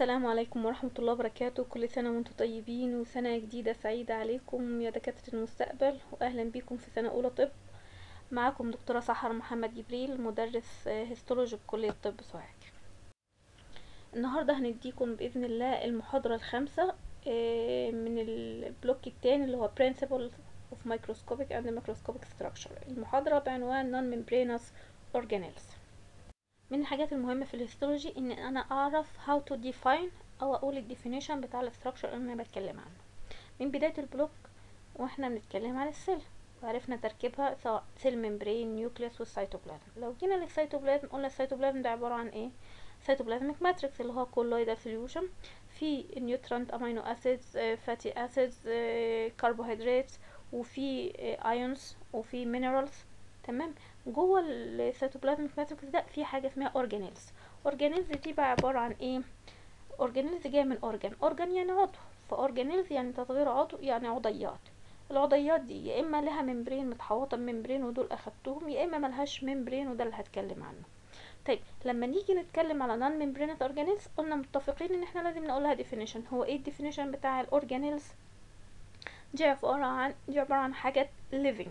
السلام عليكم ورحمة الله وبركاته. كل سنة وأنتم طيبين وسنة جديدة سعيدة عليكم. يا دكاترة المستقبل وأهلا بكم في سنة أولى طب. معاكم دكتورة سحر محمد جبريل مدرس histology بكلية طب سوهاج. النهاردة هنديكم بإذن الله المحاضرة الخامسة من ال block التاني اللي هو Principles of Microscopic and Macroscopic Structure. المحاضرة بعنوان Non-Membranous Organelles. من الحاجات المهمة في ال histology إن أنا أعرف how to define أو أقول ال definition بتاع ال structure اللي أنا بتكلم عنه. من بداية ال block وإحنا بنتكلم عن ال cell وعرفنا تركيبها سواء cell membrane nucleus والسيتوبلازم لو جينا للسيتوبلازم قلنا السيتوبلازم ده عبارة عن إيه؟ cytoplasmic matrix اللي هو colloidal solution في nutrient amino acids fatty acids كربوهيدرات وفي ions وفي minerals تمام؟ جوه ال cytoplasmic matrix ده في حاجة اسمها organelles organelles دي بقى عبارة عن إيه؟ organelles جاية من organ organ يعني عضو. ف organelles يعني تصغير عضو يعني عضيات. العضيات دي يا إما لها membrane متحوطة ب membrane ودول أخدتهم يا إما ملهاش membrane وده اللي هتكلم عنه. طيب لما نيجي نتكلم على non membranous organelles قلنا متفقين إن إحنا لازم نقولها definition هو إيه ال definition بتاع ال organelles دي عبارة عن دي عبارة عن حاجات living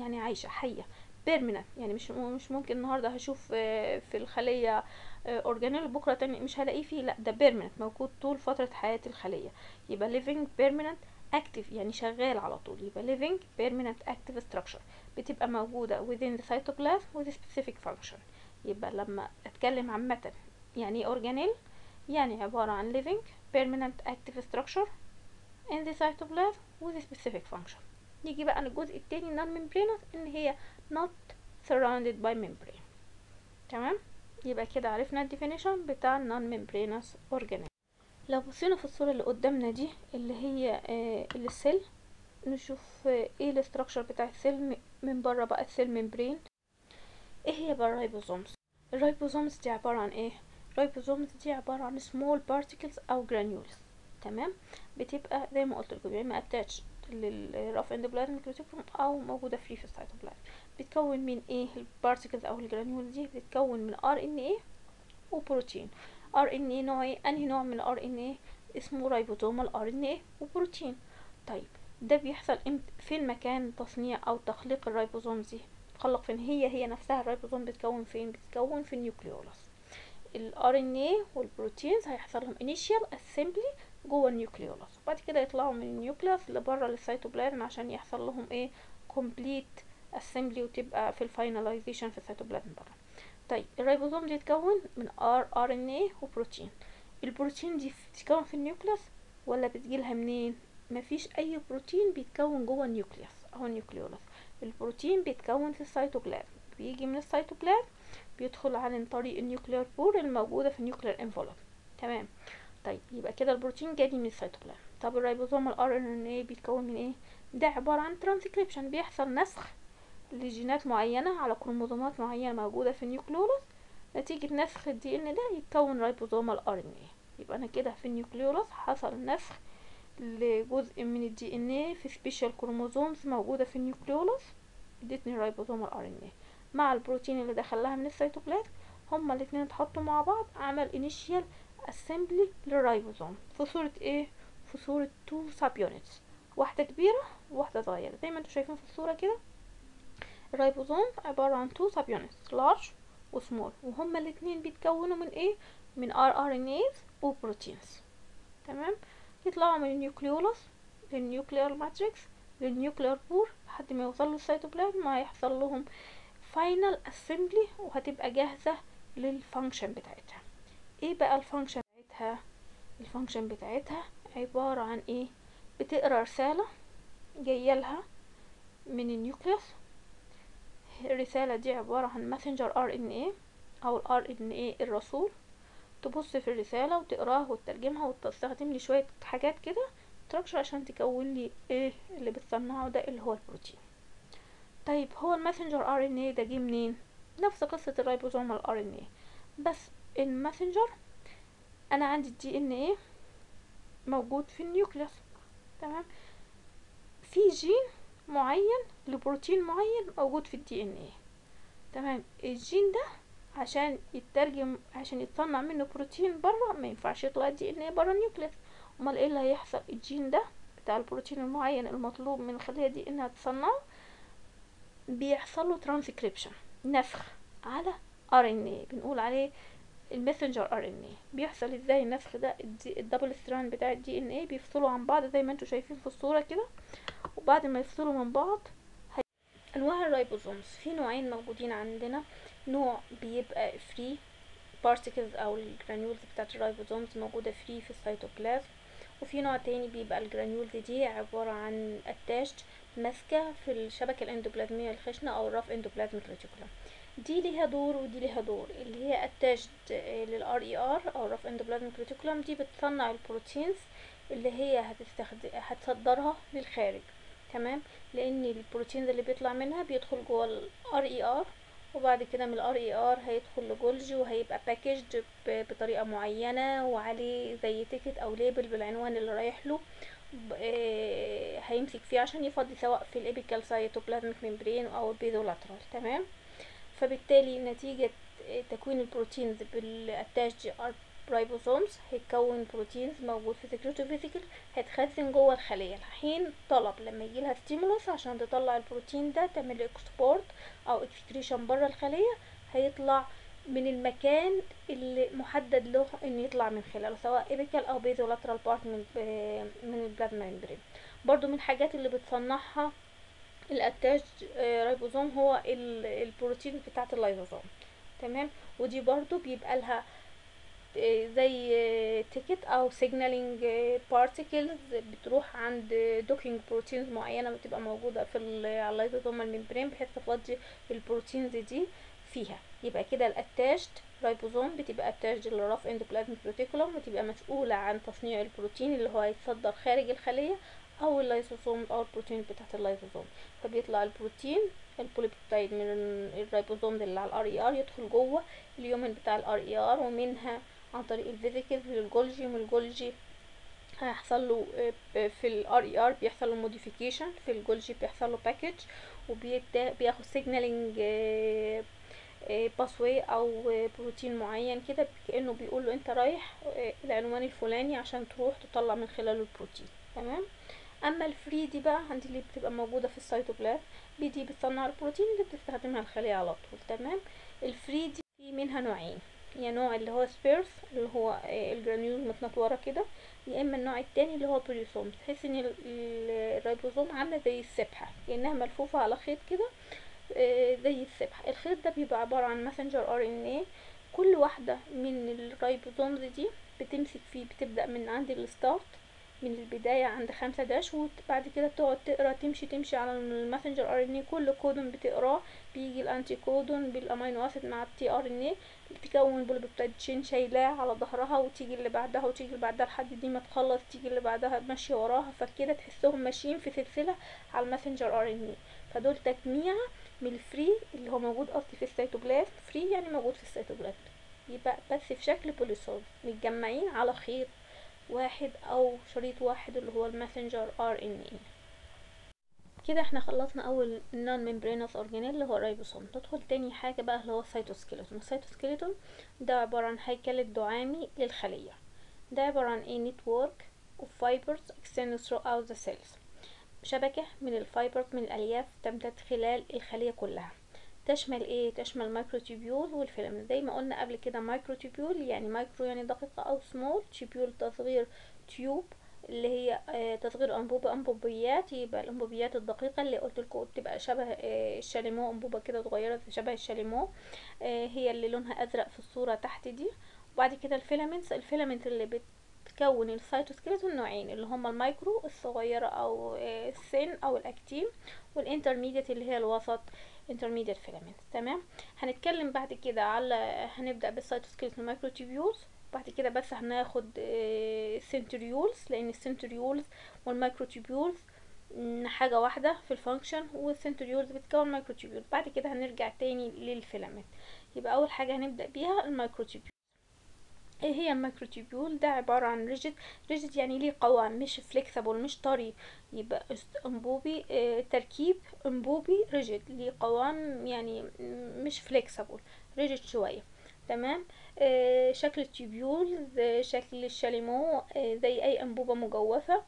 يعني عايشة حية. permanent يعني مش مش ممكن النهارده هشوف في الخلية organelle بكره تاني مش هلاقيه فيه. لا ده permanent موجود طول فترة حياة الخلية. يبقى living permanent active يعني شغال على طول. يبقى living permanent active structure. بتبقى موجودة within the cytoplasm with specific function. يبقى لما أتكلم عامة يعني إيه organelle يعني عبارة عن living permanent active structure in the cytoplasm with specific function. نيجي بقى للجزء التاني non membranous إن هي not surrounded by membrane. تمام؟ يبقى كده عرفنا ال definition بتاع non membranous organelles لو بصينا في الصورة اللي قدامنا دي اللي هي آه ال cell نشوف آه إيه ال structure بتاع ال cell من بره بقى ال cell membrane إيه هي بقى ال ribosomes ال ribosomes دي عبارة عن إيه؟ ال ribosomes دي عبارة عن small particles أو granules. تمام؟ بتبقى زي ما قلت لكم يا اما attached لل rough endoplasmic reticulum أو موجودة free في السيتوبلازم بتتكون من إيه ال particles أو ال granule دي بتتكون من ار ان إيه وبروتين. ار ان إيه نوع إيه؟ أنهي نوع من ال RNA اسمه ribosomal RNA وبروتين. طيب ده بيحصل فين مكان تصنيع أو تخليق ال ribosomes دي؟ بتخلق فين؟ هي هي نفسها الرايبوزوم بتتكون فين؟ بتتكون في ال nucleolus ال RNA وال proteins هيحصل لهم initial assembly جوه ال nucleolus وبعد كده يطلعوا من ال nucleus لبره للسيتوبلازم عشان يحصل لهم إيه؟ complete assembly وتبقى في ال finalization في السيتوبلازم بره طيب الريبوزوم دي تتكون من R RNA وبروتين. البروتين دي بتتكون في ال nucleus ولا بتجيلها منين؟ مفيش أي بروتين بيتكون جوه ال nucleus أو ال nucleolus. البروتين بيتكون في السيتوبلازم بيجي من السيتوبلازم بيدخل عن طريق ال nuclear pore الموجودة في ال nuclear envelope تمام؟ طيب يبقى كده البروتين جاي من السيتوبلازم طب ال ribosomal RNA بيتكون من إيه؟ ده عبارة عن ترانسكريبشن بيحصل نسخ لجينات معينة على كروموزومات معينة موجودة في ال nucleolus نتيجة نسخ ال DNA ده يتكون ribosomal RNA. يبقى أنا كده في ال nucleolus حصل نسخ لجزء من ال DNA في special chromosomes موجودة في ال nucleolus ادتني ribosomal RNA. مع البروتين اللي دخلها من السيتوبلازم هما الاثنين اتحطوا مع بعض عمل initial assembly لل ribosome في صورة إيه في صورة two subunits واحدة كبيرة وواحدة صغيرة. زي ما أنتوا شايفين في الصورة كده الرايبوزوم عبارة عن two subunits large و small وهما الاتنين بيتكونوا من إيه؟ من RNAs و proteins تمام؟ يطلعوا من ال nucleolus لل nuclear matrix لل nuclear pore لحد ما يوصلوا للسيتوبلازم هيحصل لهم final assembly وهتبقى جاهزة لل function بتاعتها. إيه بقى ال function بتاعتها؟ ال function بتاعتها عبارة عن إيه؟ بتقرأ رسالة جاية لها من ال nucleus الرسالة دي عبارة عن messenger RNA أو ال RNA الرسول. تبص في الرسالة وتقراها وتترجمها وتستخدم لي شوية حاجات كده structure عشان تكون لي إيه اللي بتصنعه ده اللي هو البروتين طيب هو ال messenger RNA ده جه منين؟ نفس قصة ال ribosomal RNA بس ال messenger أنا عندي ال DNA موجود في ال nucleus تمام؟ في جين معين لبروتين معين موجود في ال DNA. تمام. الجين ده عشان يترجم عشان يتصنع منه بروتين بره ما ينفعش يطلع ال DNA بره ال nucleus أمال إيه اللي هيحصل؟ الجين ده بتاع البروتين المعين المطلوب من الخليه دي إنها تصنعه بيحصل له ترانسكريبشن نسخ على RNA بنقول عليه ال messenger RNA بيحصل إزاي النسخ ده؟ ال double strand بتاع ال DNA بيفصلوا عن بعض زي ما أنتم شايفين في الصورة كده. وبعد ما يفصلوا من بعض. أنواع ال ribosomes في نوعين موجودين عندنا. نوع بيبقى free particles أو ال granules بتاعت ال ribosomes موجودة free في السيتوبلازم وفي نوع تاني بيبقى ال granules دي عبارة عن attached ماسكة في الشبكة الأندوبلازمية الخشنة أو ال rough endoplasmic reticulum دي ليها دور ودي ليها دور. اللي هي attached لل RER أو ال rough endoplasmic reticulum دي بتصنع ال proteins اللي هي هتصدرها للخارج. تمام؟ لأن البروتين اللي بيطلع منها بيدخل جوه ال RER وبعد كده من ال RER هيدخل لجولجي وهيبقى packaged بطريقة معينة وعليه زي ticket أو label بالعنوان اللي رايح له. هيمسك فيه عشان يفضي سواء في ال apical cytoplasmic membrane أو ال basolateral. تمام؟ فبالتالي نتيجة تكوين ال proteins بال attached ribosomes هيتكون proteins موجود في secretory vesicle هيتخزن جوه الخليه لحين طلب لما يجي لها stimulus عشان تطلع البروتين ده تعمل export أو excretion بره الخليه هيطلع من المكان اللي محدد له إنه يطلع من خلاله سواء apical أو basolateral part من من ال plasma membrane برضو من الحاجات اللي بتصنعها ال attached ribosome هو البروتين بتاعه اللايزوزوم تمام؟ ودي برضو بيبقى لها زي ticket أو signaling particles بتروح عند docking proteins معينة بتبقى موجودة في ال lysosome ال membrane بحيث تفضي ال proteins دي فيها. يبقى كده ال attached ribosome بتبقى attached لل rough endoplasmic reticulum وتبقى مسؤولة عن تصنيع البروتين اللي هو هيتصدر خارج الخلية أو اللايزوزوم أو البروتين بتاعت اللايزوزوم فبيطلع البروتين ال polypeptide من الرايبوزوم اللي على ال RER يدخل جوه ال lumen بتاع ال RER ومنها عن طريق ال vesicle لل Golgi من الجولجي هيحصل له في ال RER بيحصل له modification في الجولجي بيحصل له package وبياخد signaling pathway أو بروتين معين كده كأنه بيقول له أنت رايح العنوان الفلاني عشان تروح تطلع من خلاله البروتين تمام؟ أما ال free دي بقى عندي اللي بتبقى موجودة في السيتوبلازم دي دي بتصنع البروتين اللي بتستخدمها الخلية على طول. تمام؟ ال free دي منها نوعين. يا نوع اللي هو sparse اللي هو ال granule متنطورة كده يا إما النوع التاني اللي هو polysome تحس إن الرايبوزوم عاملة زي السبحة كأنها ملفوفة على خيط كده زي السبحة. الخيط ده بيبقى عبارة عن messenger RNA كل واحدة من ال ribosomes دي بتمسك فيه بتبدأ من عند ال start من البداية عند خمسة داش وبعد كده تقعد تقرأ تمشي تمشي على ال messenger RN كل كودون بتقراه بيجي ال anticodon بال amino acid مع ال tRNA بتكون polypeptide chain شايلاه على ظهرها وتيجي اللي بعدها وتيجي اللي بعدها لحد دي ما تخلص تيجي اللي بعدها ماشية وراها فكده تحسهم ماشيين في سلسلة على ال messenger RNA فدول تجميع من ال free اللي هو موجود قصدي في ال cytoplasm free يعني موجود في السيتوبلازم يبقى بس في شكل polysome متجمعين على خيط واحد أو شريط واحد اللي هو ال messenger RNA كده إحنا خلصنا أول non membranous organelle اللي هو الريبوسوم ندخل تاني حاجة بقى اللي هو ال cytoskeleton ال cytoskeleton ده عبارة عن هيكل الدعامي للخلية. ده عبارة عن إيه؟ network of fibers extended throughout the cells. شبكة من ال fibers من الألياف تمتد خلال الخلية كلها. تشمل إيه؟ تشمل microtubule وال filament زي ما قلنا قبل كده microtubule يعني مايكرو يعني دقيقة أو small tubule تصغير tube اللي هي آه تصغير انبوبة أنبوبيات يبقى الأنبوبيات الدقيقة اللي قلت لكم بتبقى شبه آه الشاليمو أنبوبة كده صغيرة شبه الشاليمو آه هي اللي لونها أزرق في الصورة تحت دي. وبعد كده ال filaments ال filament اللي بت بتكون ال cytoskeleton نوعين اللي هما المايكرو الصغيرة أو ال thin أو ال actin وال intermediate اللي هي الوسط intermediate filaments تمام؟ هنتكلم بعد كده على هنبدأ بال cytoskeleton microtubules بعد كده بس هناخد centrioles لأن ال centrioles وال microtubules حاجة واحدة في ال function وال centrioles بتكون microtubule بعد كده هنرجع تاني لل filament يبقى أول حاجة هنبدأ بيها ال microtubule إيه هي ال microtubule ده عبارة عن rigid rigid يعني ليه قوام مش flexible مش طري. يبقى انبوبي آه تركيب أنبوبي rigid ليه قوام يعني مش flexible rigid شوية. تمام؟ آه شكل ال tubule شكل الشاليمو آه زي أي أنبوبة مجوفة.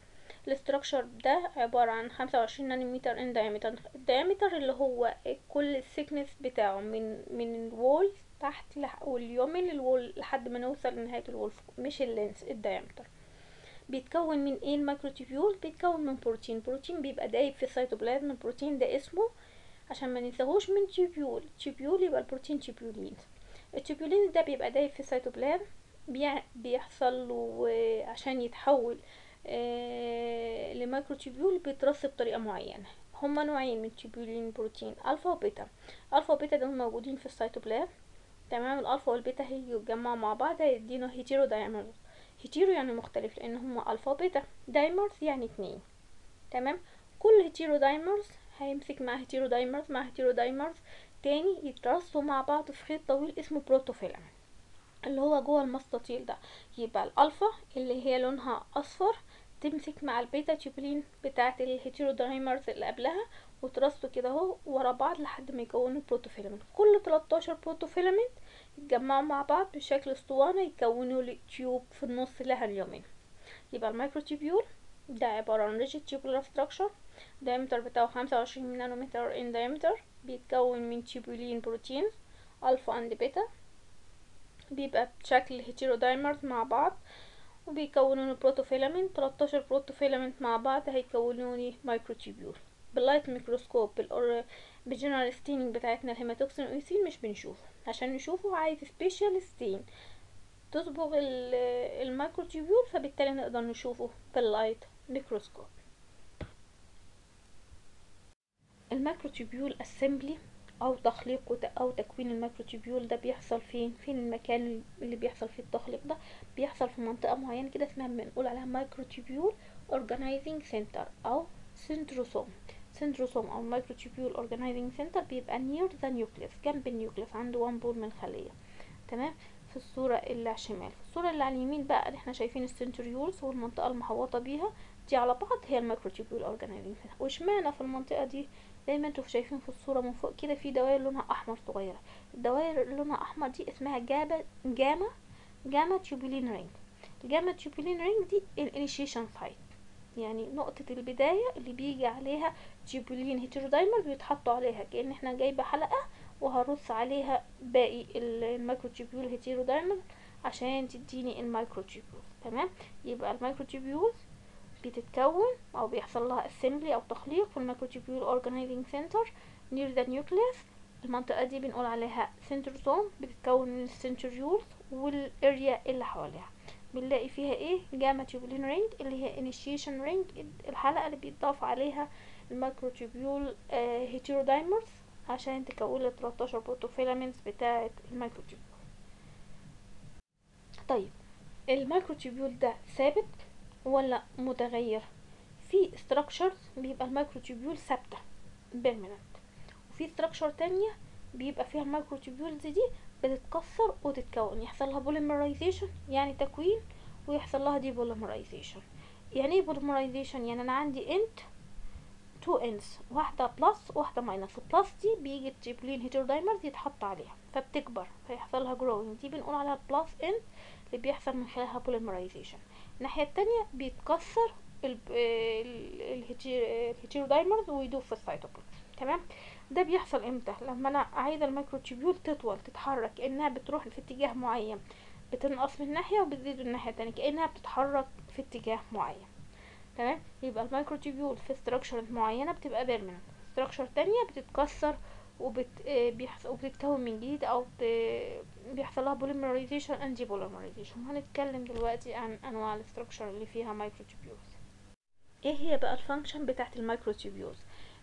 ال structure ده عبارة عن خمسة وعشرين نانومتر in diameter. ال diameter اللي هو كل ال thickness بتاعه من من ال wall تحت لح... وال lumen لل wall لحد ما نوصل لنهاية ال wall مش ال length ال diameter بيتكون من إيه ال microtubule بيتكون من بروتين. بروتين بيبقى دايب في السيتوبلازم البروتين ده اسمه عشان ما ننساهوش من tubule. tubule يبقى البروتين tubulin. ال tubulin ده بيبقى دايب في السيتوبلازم. بيحصل له عشان يتحول آه ل microtubule بيترص بطريقة معينة. هما نوعين من tubulin protein ألفا وبيتا. ألفا وبيتا دول موجودين في السيتوبلازم. تمام؟ الألفا والبيتا هيجوا يتجمعوا مع بعض هيدينا heterodimers hetero يعني مختلف لأن هما ألفا وبيتا. dimers يعني اتنين. تمام؟ كل heterodimers هيمسك مع heterodimers مع heterodimers تاني يترصوا مع بعض في خيط طويل اسمه protofilament اللي هو جوه المستطيل ده. يبقى الألفا اللي هي لونها أصفر تمسك مع البيتا tubulin بتاعه ال heterodimers اللي قبلها وترصوا كده اهو ورا بعض لحد ما يكونوا protofilament كل 13 protofilament يتجمعوا مع بعض بشكل أسطوانة يكونوا لي tube في النص لها lumen. يبقى ال microtubule ده عبارة عن rigid tubular structure diameter بتاعه خمسة وعشرين نانومتر in diameter بيتكون من tubulin proteins alpha and beta بيبقى بشكل heterodimers مع بعض وبيكونوا protofilament 13 protofilament مع بعض هيكونوا لي microtubule بال light microscope بالأور بال general staining بتاعتنا ال hematoxylin eosin مش بنشوفه عشان نشوفه عايز special stain تصبغ ال microtubule فبالتالي نقدر نشوفه بال light microscope ال microtubule assembly أو تخليق أو تكوين ال microtubule ده بيحصل فين؟ فين المكان اللي بيحصل فيه التخليق ده؟ بيحصل في منطقة معينة كده اسمها بنقول عليها microtubule organizing center أو centrosome centrosome أو microtubule organizing center بيبقى near the nucleus جنب ال nucleus عنده one pole من الخلية. تمام؟ في الصورة اللي على الشمال. في الصورة اللي على اليمين بقى اللي إحنا شايفين ال centrioles والمنطقة المحوطة بيها دي على بعض هي ال microtubule organizing واشمعنى في المنطقة دي؟ زي ما أنتوا شايفين في الصورة من فوق كده في دوائر لونها أحمر صغيرة. الدوائر اللي لونها أحمر دي اسمها جابا gamma gamma tubulin ring. ال gamma tubulin ring دي ال initiation site. يعني نقطة البداية اللي بيجي عليها tubulin heterodimer بيتحطوا عليها كأن إحنا جايبة حلقة وهرص عليها باقي ال microtubule heterodimer عشان تديني ال microtubule تمام؟ يبقى ال microtubule بتتكون أو بيحصل لها assembly أو تخليق في ال microtubule organizing center near the nucleus. المنطقة دي بنقول عليها centrosome بتتكون من ال centrioles وال area اللي حواليها. بنلاقي فيها إيه؟ gamma tubulin ring اللي هي initiation ring الحلقة اللي بيتضاف عليها ال microtubule آه heterodimers عشان تكون ال 13 protofilaments بتاعة ال microtubule طيب ال microtubule ده ثابت؟ ولا متغير. في structures بيبقى ال microtubule ثابتة permanent. وفي structure تانية بيبقى فيها ال microtubules دي بتتكسر وتتكون. يحصل لها polymerization يعني تكوين ويحصل لها depolymerization. يعني إيه polymerization يعني أنا عندي عندي two ends واحدة plus واحدة minus ال plus دي بيجي ال tubulin heterodimers يتحط عليها فبتكبر فيحصل لها growing دي بنقول عليها plus end اللي بيحصل من خلالها polymerization الناحية التانية بيتكسر ال heterodimers ويدوب في السيتوبلازم. تمام؟ ده بيحصل إمتى؟ لما أنا عايزة ال microtubule تطول تتحرك كانها بتروح في اتجاه معين بتنقص من ناحية وبتزيد من الناحيه التانية كأنها بتتحرك في اتجاه معين. تمام؟ يبقى ال microtubule في structure معينة بتبقى permanent structure تانية بتتكسر وبت... بيحصل وبتتكون من جديد أو. بيحصل لها polymerization and depolymerization هنتكلم دلوقتي عن أنواع ال structure اللي فيها microtubules إيه هي بقى ال function بتاعت ال microtubules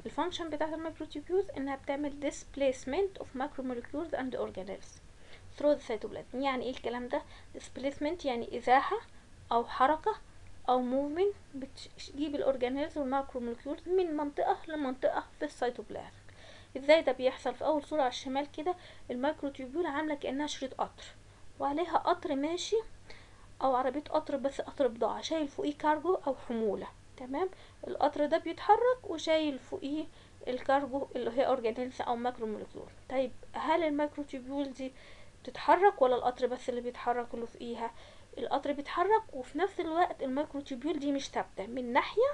ال function بتاعت ال microtubules إنها بتعمل displacement of macromolecules and organelles through the cytoplasm يعني إيه الكلام ده؟ displacement يعني إزاحة أو حركة أو movement بتجيب ال organelles وال macromolecules من منطقة لمنطقة في السيتوبلازم إزاي ده بيحصل؟ في أول صورة على الشمال كده ال microtubule عاملة كأنها شريط قطر وعليها قطر ماشي أو عربية قطر بس قطر بضاعة شايل فوقيه كارجو أو حمولة تمام؟ القطر ده بيتحرك وشايل فوقيه الكارجو اللي هي organelles أو macromolecule طيب هل ال microtubule دي بتتحرك ولا القطر بس اللي بيتحرك اللي فوقيها؟ القطر بيتحرك وفي نفس الوقت ال microtubule دي مش ثابتة. من ناحية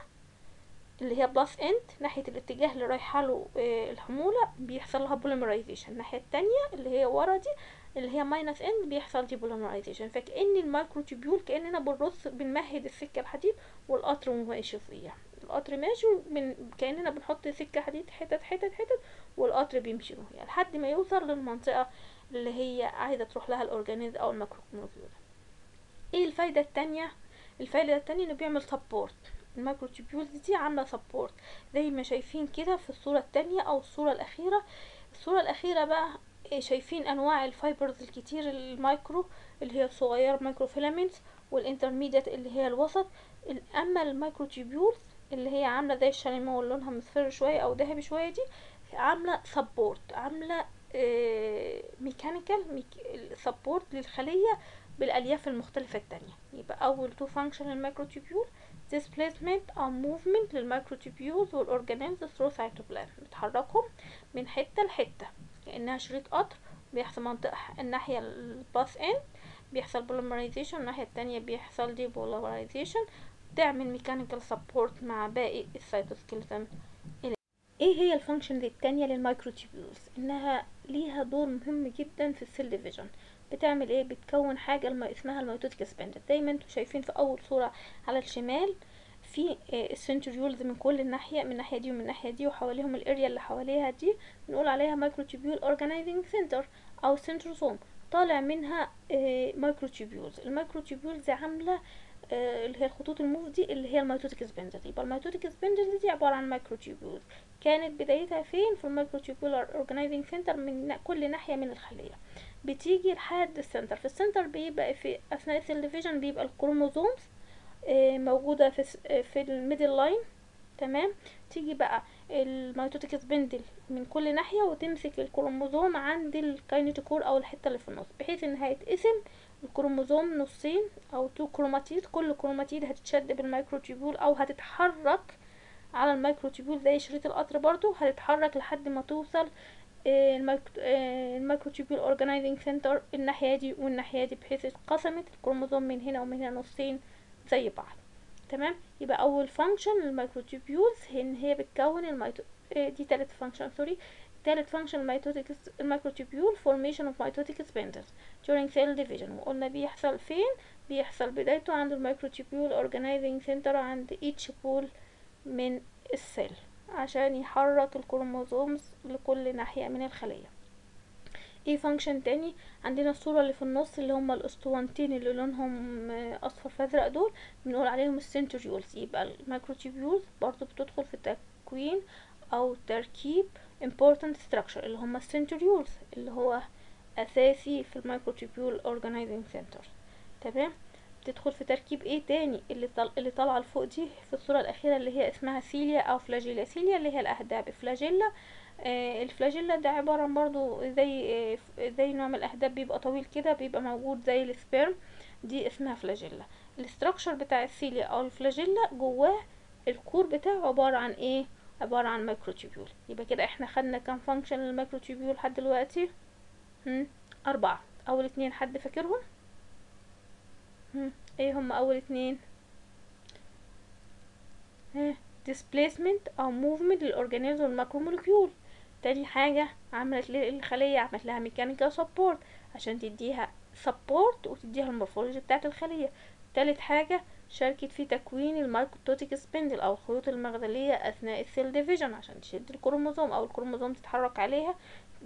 اللي هي plus end ناحية الاتجاه اللي رايحة له آه، الحمولة بيحصل لها polymerization الناحيه التانية اللي هي ورا دي اللي هي minus end بيحصل depolymerization فكأن ال microtubule كأننا بنرص بنمهد السكة الحديد والقطر ماشي فوقيها القطر ماشي من كأننا بنحط سكة حديد حتت حتت حتت والقطر بيمشي فوقيها لحد ما يوصل للمنطقة اللي هي عايزة تروح لها ال organelles أو ال microtubule إيه الفايدة التانية؟ الفايدة التانية إنه بيعمل support ال microtubules دي عاملة support زي ما شايفين كده في الصورة التانية أو الصورة الأخيرة. الصورة الأخيرة بقى إيه شايفين أنواع ال fibers الكتير المايكرو اللي هي الصغيره microfilaments وال intermediate اللي هي الوسط. ال- أما ال microtubules اللي هي عاملة زي الشاليمو اللي لونها مصفر شوية أو ذهبي شوية دي عاملة support عاملة mechanical support للخلية بالألياف المختلفة التانية. يبقى أول two function ال microtubule displacement أو movement لل macromolecules وال organelles through cytoplasm. بتحركهم من حتة لحتة. كأنها شريط قطر بيحصل منطقة الناحية ال plus end بيحصل polymerization. الناحية التانية بيحصل depolymerization تعمل mechanical support مع باقي ال cytoskeleton إيه هي ال functions التانية لل microtubules إنها ليها دور مهم جدا في ال cell division بتعمل إيه؟ بتكون حاجة الم... اسمها ال mitotic spindle زي ما أنتم شايفين في أول صورة على الشمال في ال centrioles من كل ناحية من الناحيه دي ومن الناحيه دي وحواليهم ال area اللي حواليها دي بنقول عليها microtubule organizing center أو centrosome طالع منها microtubules ال microtubules عاملة آه، اللي هي الخطوط الموف دي اللي هي ال mitotic spindle يبقى ال mitotic spindle دي عبارة عن microtubules كانت بدايتها فين؟ في ال microtubule organizing center من كل ناحية من الخلية. بتيجي لحد ال center في ال center بيبقى في أثناء ال cell division بيبقى ال chromosomes آه، موجودة في آه، في ال middle line تمام؟ تيجي بقى ال mitotic spindle من كل ناحية وتمسك الكروموزوم عند ال kinetochore أو الحتة اللي في النص بحيث إن هيتقسم الكروموزوم نصين أو two chromatid كل كروماتيد هتتشد بال microtubule أو هتتحرك على ال microtubule زي شريط القطر برضو هتتحرك لحد ما توصل آه، الميك- آه، organizing center الناحية دي والناحية دي بحيث اتقسمت الكروموزوم من هنا ومن هنا نصين زي بعض. تمام؟ يبقى أول function لل microtubules هي إن هي بتكون ال mito آه، دي تالت function sorry تالت function ال mitotic ال microtubule formation of mitotic spindles during cell division. وقلنا بيحصل فين؟ بيحصل بدايته عند ال microtubule organizing center عند each pole من ال cell عشان يحرك ال chromosomes لكل ناحية من الخلية. إيه function تاني؟ عندنا الصورة اللي في النص اللي هما الاسطوانتين اللي لونهم اصفر فازرق دول بنقول عليهم ال centrioles يبقى ال microtubules برضو بتدخل في تكوين أو تركيب important structure اللي هما ال centrioles اللي هو أساسي في ال microtubule organizing center. تمام؟ بتدخل في تركيب إيه تاني؟ اللي طل... اللي طالعة لفوق دي في الصورة الأخيرة اللي هي اسمها cilia أو flagella. cilia اللي هي الأهداب. flagella آه ال flagella ده عبارة عن برضو زي آه زي نوع من الأهداب بيبقى طويل كده بيبقى موجود زي ال sperm. دي اسمها flagella. ال structure بتاع ال cilia أو ال flagella جواه ال core بتاعه عبارة عن إيه؟ عبارة عن microtubule يبقى كده إحنا خدنا كام function لل microtubule لحد دلوقتي؟ هم؟ أربعة. أول اتنين حد فاكرهم؟ هم؟ إيه هم أول اتنين؟ displacement أو movement لل organelles وال macromolecule تاني حاجة عملت للخلية عملت لها mechanical support عشان تديها support وتديها ال morphology بتاعت الخلية. تالت حاجة شاركت في تكوين ال mitotic spindle أو الخيوط المغزلية أثناء ال cell division عشان تشد الكروموزوم أو الكروموزوم تتحرك عليها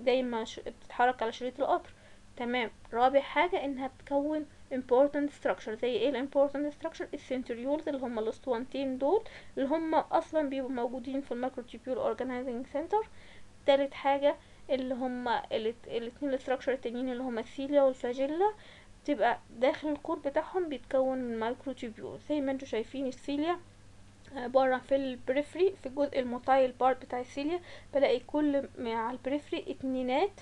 زي ما ش- بتتحرك على شريط القطر. تمام. رابع حاجة إنها بتكون important structure زي إيه important structure ال centrioles اللي هم الاسطوانتين دول اللي هم أصلا بيبقوا موجودين في ال microtubule organizing center تالت حاجة اللي هم الات- الاتنين ال structure التانيين اللي هم ال cilia وال flagella تبقى داخل ال core بتاعهم بيتكون من microtubule زي ما أنتوا شايفين ال cilia عبارة في ال periphery في الجزء ال motile part بتاع ال cilia بلاقي كل مع ال periphery اتنينات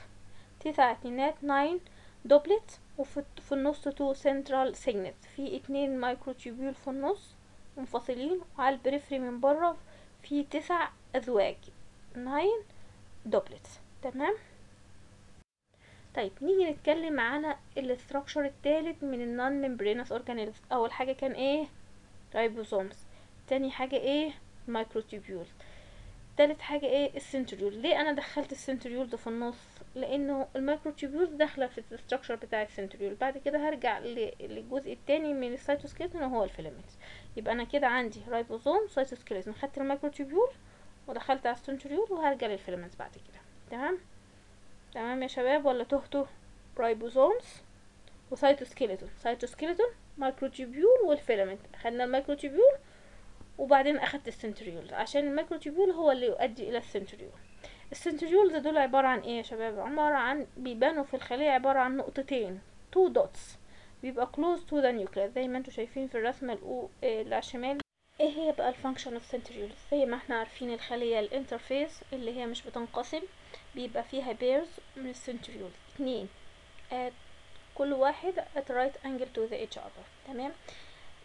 تسع اتنينات nine doublet وفي في النص two central singlet. في اتنين microtubule في النص منفصلين وعلى ال periphery من بره في تسع أزواج. 9 doublets تمام؟ طيب نيجي نتكلم عن ال structure الثالث من ال non membranous organelles أول حاجة كان إيه؟ ribosomes تاني حاجة إيه؟ microtubule. تالت حاجة إيه؟ ال centriole. ليه أنا دخلت ال centriole ده في النص؟ لأنه ال microtubule داخلة في ال structure بتاع ال centriole. بعد كده هرجع للجزء التاني من ال cytoskeleton وهو ال filament. يبقى أنا كده عندي ribosome cytoskeleton خدت ال microtubule ودخلت على ال centriole وهرجع لل filament بعد كده. تمام؟ تمام يا شباب؟ ولا تهتوا؟ ribosomes و cytoskeleton cytoskeleton microtubule وال filament. خدنا ال microtubule وبعدين أخدت ال centriole. عشان ال microtubule هو اللي يؤدي إلى ال centriole. ال centrioles دول عبارة عن إيه يا شباب؟ عبارة عن بيبانوا في الخلية عبارة عن نقطتين two dots بيبقى close to the nucleus. زي ما أنتوا شايفين في الرسمة على الشمال إيه هي بقى ال function of centrioles زي ما إحنا عارفين الخلية ال interphase اللي هي مش بتنقسم بيبقى فيها pairs من ال centriole اتنين at كل واحد at right angle to the each other. تمام؟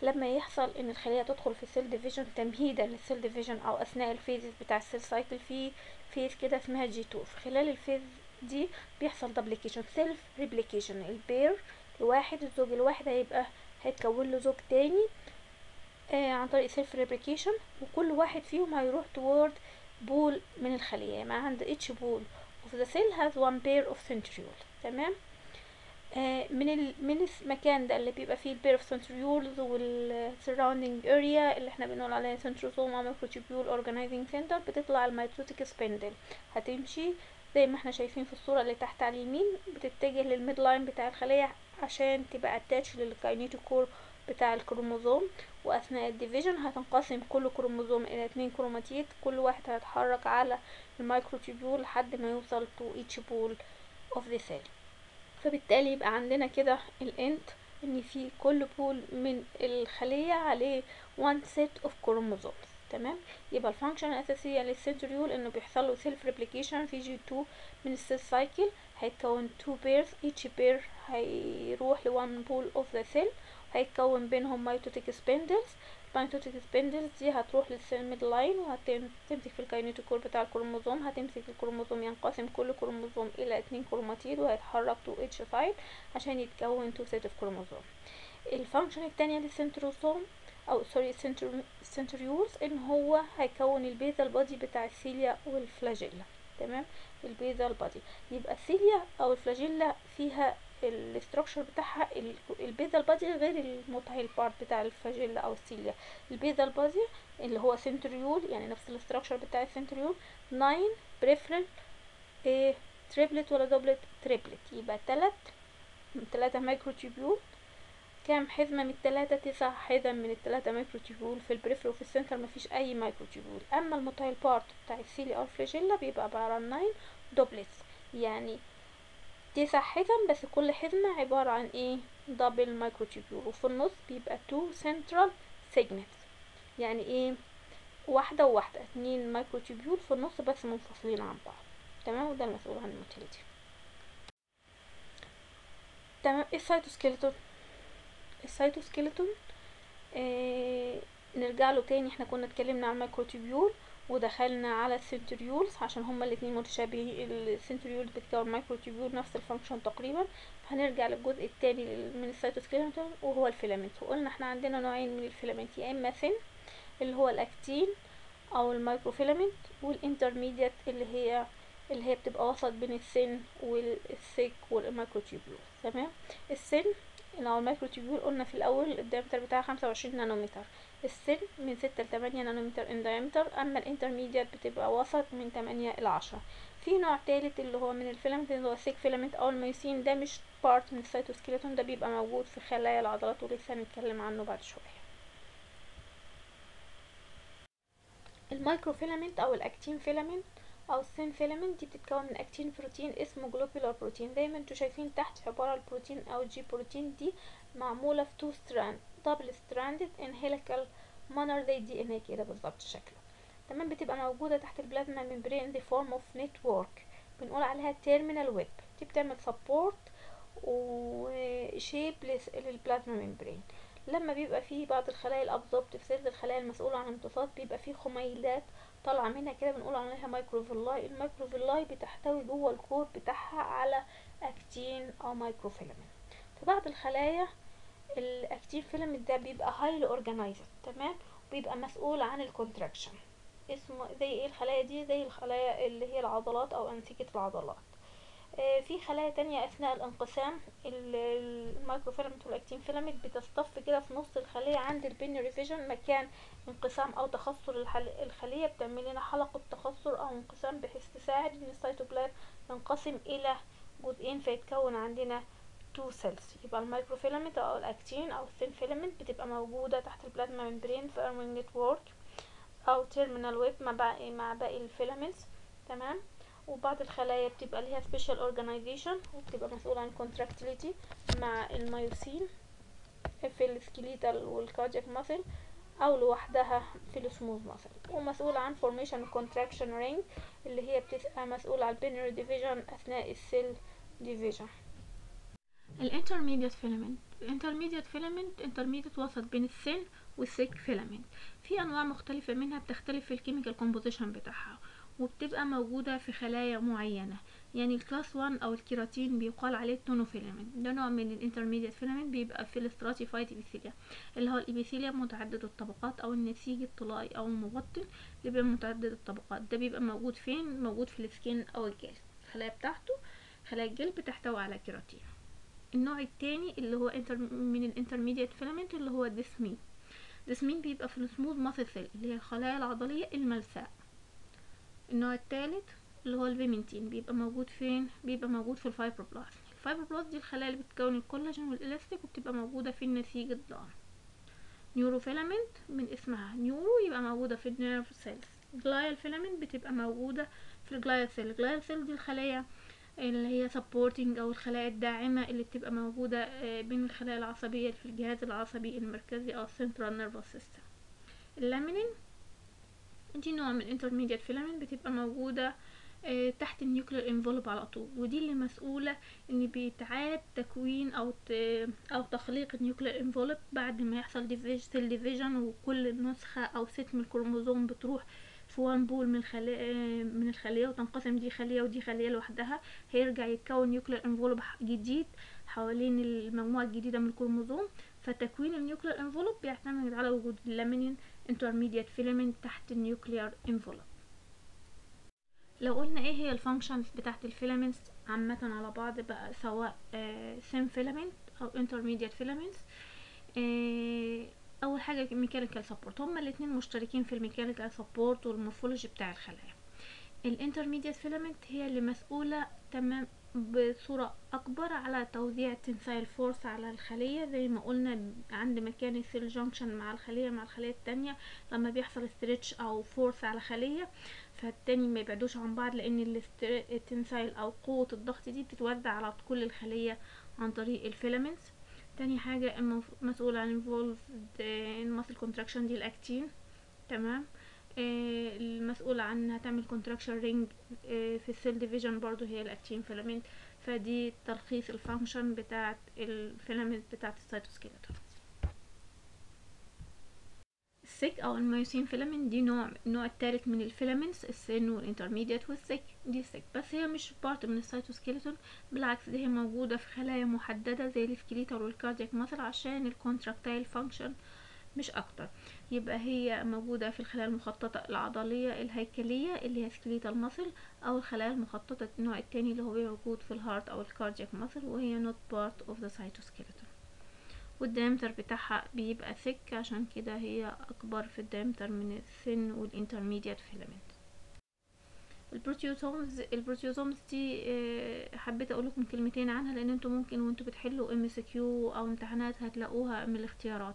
لما يحصل إن الخلية تدخل في ال cell division تمهيدا لل cell division أو أثناء ال phases بتاع ال cell cycle في phase كده اسمها G 2 في خلال ال phase دي بيحصل duplication self replication ال pair الواحد الزوج الواحد هيبقى هيتكون له زوج تاني آه عن طريق self replication وكل واحد فيهم هيروح toward pole من الخلية. ما عند each pole of the cell has one pair of centrioles. تمام؟ من ال... من المكان ده اللي بيبقى فيه ال pair of centrioles وال surrounding area اللي إحنا بنقول عليها centrosome أو microtubule organizing center بتطلع ال mitotic spindle هتمشي زي ما إحنا شايفين في الصورة اللي تحت على اليمين بتتجه لل midline بتاع الخلية عشان تبقى attached لل kinetochore بتاع الكروموزوم. وأثناء ال division هتنقسم كل كروموزوم إلى اتنين كروماتيد. كل واحد هيتحرك على ال microtubule لحد ما يوصل to each pole of the cell. فبالتالي يبقى عندنا كده ال end إن في كل pole من الخلية عليه one set of chromosomes تمام؟ يبقى ال function الأساسية لل centriole إنه بيحصل له self replication في G 2 من ال cell cycle هيتكون two pairs each pair هيروح ل one pole of the cell هيتكون بينهم mitotic spindles ال mitotic spindles دي هتروح لل midline وهتمسك في ال kinetochore بتاع الكروموزوم هتمسك الكروموزوم ينقسم كل كروموزوم إلى اتنين كروماتيد وهيتحرك to each side عشان يتكون two set of chromosome ال function التانية لل centrosome أو sorry ال centrioles ان هو هيكون ال basal body بتاع ال cilia وال flagella تمام ال basal body يبقى ال cilia أو ال flagella فيها ال structure بتاعها ال basal body غير ال motile part بتاع ال flagella أو ال cilia. ال basal body اللي هو centriole يعني نفس ال structure بتاع ال centriole 9 peripheral إيه triplet ولا doublet triplet يبقى تلات تلاتة microtubule كام؟ حزمة من التلاتة تسع حزم من التلاتة microtubule في ال peripheral وفي ال center مفيش أي microtubule أما ال motile part بتاع ال cilia أو ال flagella بيبقى عبارة عن 9 doublets يعني تسع حزم بس كل حزمة عبارة عن إيه؟ double microtubule وفي النص بيبقى two central singlets يعني إيه؟ واحدة وواحدة اتنين microtubule في النص بس منفصلين عن بعض. تمام؟ وده المسؤول عن ال motility تمام؟ ال cytoskeleton ال cytoskeleton آه نرجع له تاني. إحنا كنا اتكلمنا عن ال microtubule ودخلنا على ال centrioles عشان هما الاتنين متشابهين ال centrioles بتكون microtubule نفس ال function تقريبا. هنرجع للجزء التاني من ال cytoskeleton وهو ال filament. وقلنا إحنا عندنا نوعين من ال filament يا إما thin اللي هو الأكتين أو ال microfilament وال intermediate اللي هي اللي هي بتبقى وسط بين ال thin وال thick وال microtubule تمام؟ ال thin لو ال microtubule قلنا في الأول ال diameter بتاعها خمسة وعشرين نانومتر. ال thin من ستة لتمانية نانومتر in diameter أما ال intermediate بتبقى وسط من تمانية إلى عشرة. في نوع تالت اللي هو من ال filament اللي هو ال thick filament أو ال myosin. ده مش part من ال cytoskeleton ده بيبقى موجود في خلايا العضلات ولسه هنتكلم عنه بعد شوية. ال microfilament أو ال actin filament أو ال thin filament دي بتتكون من actin protein اسمه globular protein زي ما أنتوا شايفين تحت عبارة البروتين أو ال G protein دي معمولة في two strand double stranded in helical manner زي ال DNA كده بالظبط شكله. تمام بتبقى موجودة تحت ال plasma membrane in form of network بنقول عليها terminal web دي بتعمل support و shape لل plasma membrane لما بيبقى فيه بعض الخلايا ال absorptive cells الخلايا المسؤولة عن الامتصاص بيبقى فيه خملات طالعة منها كده بنقول عليها microvilli ال microvilli بتحتوي جوه ال core بتاعها على اكتين أو microfilament في بعض الخلايا ال actin filament ده بيبقى highly organized تمام؟ بيبقى مسؤول عن ال contraction اسمه زي إيه الخلايا دي؟ زي الخلايا اللي هي العضلات أو أنسجة العضلات. آه في خلايا تانية أثناء الانقسام ال microfilament وال actin filament بتصطف كده في نص الخلية عند ال binary division مكان انقسام أو تخصر الخلية بتعمل لنا حلقة تخصر أو انقسام بحيث تساعد إن السيتوبلازم ينقسم إلى جزئين فيتكون عندنا two cells يبقى ال microfilament أو الأكتين أو ال thin filament بتبقى موجودة تحت ال plasma membrane forming network أو terminal web مع باقي مع باقي ال filaments تمام؟ وبعض الخلايا بتبقى ليها special organization وبتبقى مسؤولة عن contractility مع ال myosin في ال skeletal وال cardiac muscle أو لوحدها في ال smooth muscle ومسؤولة عن formation contraction ring اللي هي بتبقى مسؤولة عن البينري ديفيجن أثناء السيل ديفيجن الانترميديت فيلامنت الانترميديت فيلامنت انترميديت وسط بين ال thin وال thick filament في أنواع مختلفة منها بتختلف في ال chemical composition بتاعها وبتبقى موجودة في خلايا معينة. يعني ال class 1 أو الكيراتين بيقال عليه ال tonofilament ده نوع من ال intermediate filament بيبقى في ال stratified epithelia اللي هو ال epithelia متعدد الطبقات أو النسيج الطلائي أو المبطن اللي بيبقى متعدد الطبقات. ده بيبقى موجود فين؟ موجود في ال skin أو الجلد. الخلايا بتاعته خلايا الجلد بتحتوي على كيراتين. النوع التاني اللي هو inter من ال intermediate filament اللي هو ال desmin ال desmin بيبقى في ال smooth muscle اللي هي الخلايا العضلية الملساء. النوع الثالث اللي هو ال vimentin بيبقى موجود فين؟ بيبقى موجود في ال fibroblast ال fibroblast دي الخلايا اللي بتكون ال collagen وال elastic وبتبقى موجودة في النسيج الضام. neurofilament من اسمها neuro يبقى موجودة في ال nerve cells glial filament بتبقى موجودة في ال glial cell ال glial cell دي الخلايا اللي هي supporting أو الخلايا الداعمة اللي بتبقى موجودة بين الخلايا العصبية في الجهاز العصبي المركزي أو ال central nervous system ال laminin دي نوع من ال intermediate filament بتبقى موجودة آه تحت ال nuclear envelope على طول. ودي اللي مسؤولة إن بيتعاد تكوين أو أو تخليق ال nuclear envelope بعد ما يحصل division وكل نسخة أو set من الكروموزوم بتروح one pole من الخلية من الخلية وتنقسم دي خلية ودي خلية لوحدها. هيرجع يتكون nuclear envelope جديد حوالين المجموعة الجديدة من الكروموزوم. فتكوين ال nuclear envelope بيعتمد على وجود ال laminin intermediate filament تحت ال nuclear envelope. لو قلنا إيه هي ال functions بتاعت ال filaments عامة على بعض بقى سواء thin filament أو intermediate filaments آه أول حاجة mechanical support هما الاتنين مشتركين في ال mechanical support وال morphology بتاع الخلايا. ال intermediate filament هي اللي مسؤولة تمام بصورة أكبر على توزيع tensile force على الخلية. زي ما قلنا عند مكان ال cell junction مع الخلية مع الخلية التانية لما بيحصل stretch أو force على خلية فالتاني ما يبعدوش عن بعض لأن ال tensile أو قوة الضغط دي بتتوزع على كل الخلية عن طريق ال filaments تاني حاجة مسؤولة عن involved muscle contraction دي الأكتين تمام؟ آه المسؤولة عن انها تعمل contraction ring آه في ال cell division برضو هي ال actin filament فدي تلخيص ال function بتاعت ال filament بتاعت ال cytoskeleton ال thick أو ال myosin filament دي نوع النوع الثالث من الفيلامنتس السن والانترميديت والسيك دي thick بس هي مش part من ال cytoskeleton بالعكس دي هي موجودة في خلايا محددة زي ال skeletal وال cardiac muscle عشان ال contractile function مش أكتر. يبقى هي موجودة في الخلايا المخططة العضلية الهيكلية اللي هي skeletal muscle أو الخلايا المخططة النوع التاني اللي هو موجود في ال heart أو ال cardiac muscle وهي not part of the cytoskeleton. وال diameter بتاعها بيبقى thick عشان كده هي أكبر في الديامتر من الثين والانترميديت فيلامنت البروتيوزومز البروتيوزومز دي حبيت أقول لكم كلمتين عنها لأن أنتوا ممكن وانتوا بتحلوا MCQ أو امتحانات هتلاقوها من الاختيارات.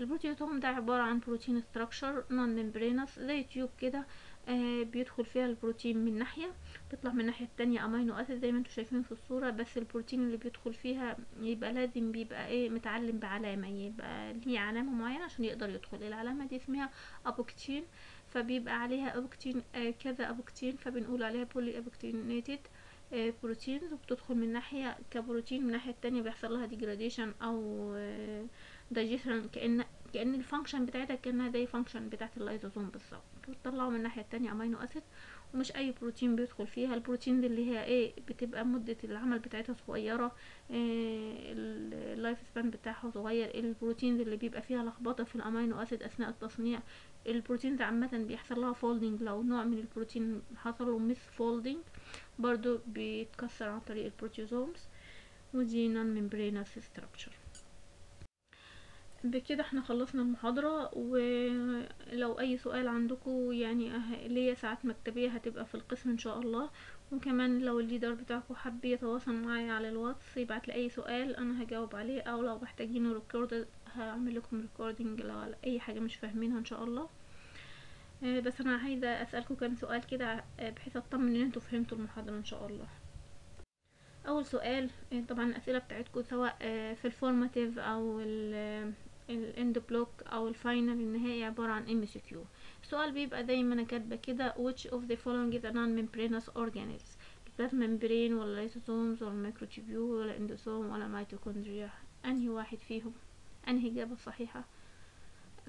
ال proteasome ده عبارة عن protein structure non-membranous زي tube كده آه بيدخل فيها البروتين من ناحية بيطلع من الناحية التانية amino acid زي ما أنتوا شايفين في الصورة بس البروتين اللي بيدخل فيها يبقى لازم بيبقى إيه متعلم بعلامة يبقى ليه علامة معينة عشان يقدر يدخل. العلامة دي اسمها ubiquitin فبيبقى عليها ubiquitin آه كذا ubiquitin فبنقول عليها polyubiquitinated آه وبتدخل من ناحية كبروتين من الناحية التانية بيحصل لها degradation أو digestion كأن كأن ال function بتاعتها كأنها زي function بتاعت اللايزوزوم بالظبط. وتطلعوا من الناحية التانية amino acid ومش أي بروتين بيدخل فيها. البروتين اللي هي إيه بتبقى مدة العمل بتاعتها صغيرة. إيه ال life span بتاعها صغير. البروتين اللي بيبقى فيها لخبطة في ال amino acid أثناء التصنيع. البروتين عامة بيحصل لها folding لو نوع من البروتين حصل له misfolding برضو بيتكسر عن طريق ال proteasomes ودي non-membranous structure بكده إحنا خلصنا المحاضرة ولو أي سؤال عندكم يعني ليا ساعات مكتبية هتبقى في القسم إن شاء الله. وكمان لو ال leader بتاعكم حب يتواصل معايا على الواتس يبعت لي اي سؤال أنا هجاوب عليه أو لو محتاجينه record هعمل لكم recording لو على أي حاجة مش فاهمينها إن شاء الله. بس أنا عايزة اسألكم كام سؤال كده بحيث أطمن إن أنتوا فهمتوا المحاضرة إن شاء الله. أول سؤال طبعا الأسئلة بتاعتكم سواء في ال formative أو ال end block أو ال final النهائي عبارة عن MCQ السؤال بيبقى زي ما أنا كاتبة كده which of the following is a non-membranous organelle ال plasma membrane ولا lysosomes ولا microtubule ولا endosome ولا ميتوكوندريا أنهي واحد فيهم؟ أنهي إجابة صحيحة؟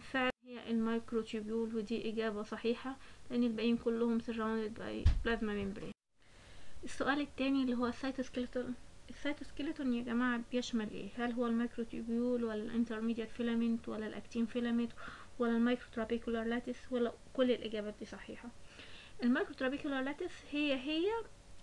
فعلا هي ال microtubule ودي إجابة صحيحة لأن الباقيين كلهم surrounded by plasma membrane. السؤال التاني اللي هو ال cytoskeleton ال cytoskeleton يا جماعة بيشمل إيه؟ هل هو الميكروتيبيول ولا الانترميديات فيلامنت ولا الأكتين فيلامنت ولا الميكروترابيكولار لاتس ولا كل الإجابات دي صحيحة. ال microtrabecular lattice هي هي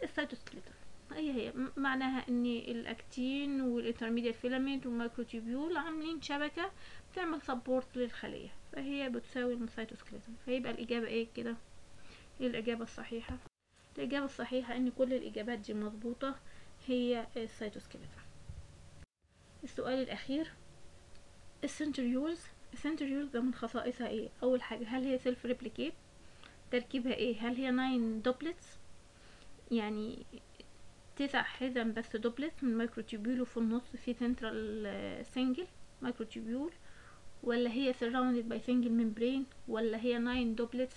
ال cytoskeleton هي هي. معناها إن ال actin وال intermediate filament وال microtubule عاملين شبكة بتعمل support للخلية. فهي بتساوي ال cytoskeleton فيبقى الإجابة إيه كده؟ الإجابة الصحيحة. الإجابة الصحيحة إن كل الإجابات دي مظبوطة هي ال cytoskeleton السؤال الأخير. ال centrioles ال centrioles ده من خصائصها إيه؟ أول حاجة هل هي self replicate تركيبها إيه؟ هل هي nine doublets يعني تسع حزم بس doublet من microtubule وفي النص في central single microtubule ولا هي surrounded by single membrane ولا هي nine doublets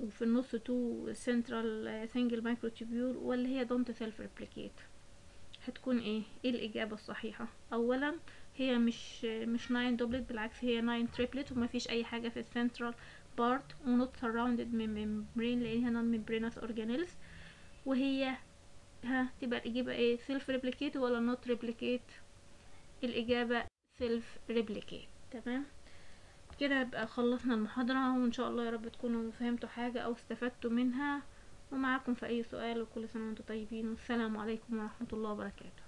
وفي النص two central single microtubule ولا هي don't self replicate هتكون إيه؟ إيه الإجابة الصحيحة؟ اولا هي مش مش nine doublet بالعكس هي nine triplet وما فيش أي حاجة في السنترال part و not surrounded من membrane لأنها non membranous organelles وهي ها تبقى الإجابة إيه؟ self replicate ولا not replicate الإجابة self replicate تمام؟ كده يبقى خلصنا المحاضرة وإن شاء الله يا رب تكونوا فهمتوا حاجة أو استفدتوا منها. ومعاكم في أي سؤال وكل سنة وأنتم طيبين. والسلام عليكم ورحمة الله وبركاته.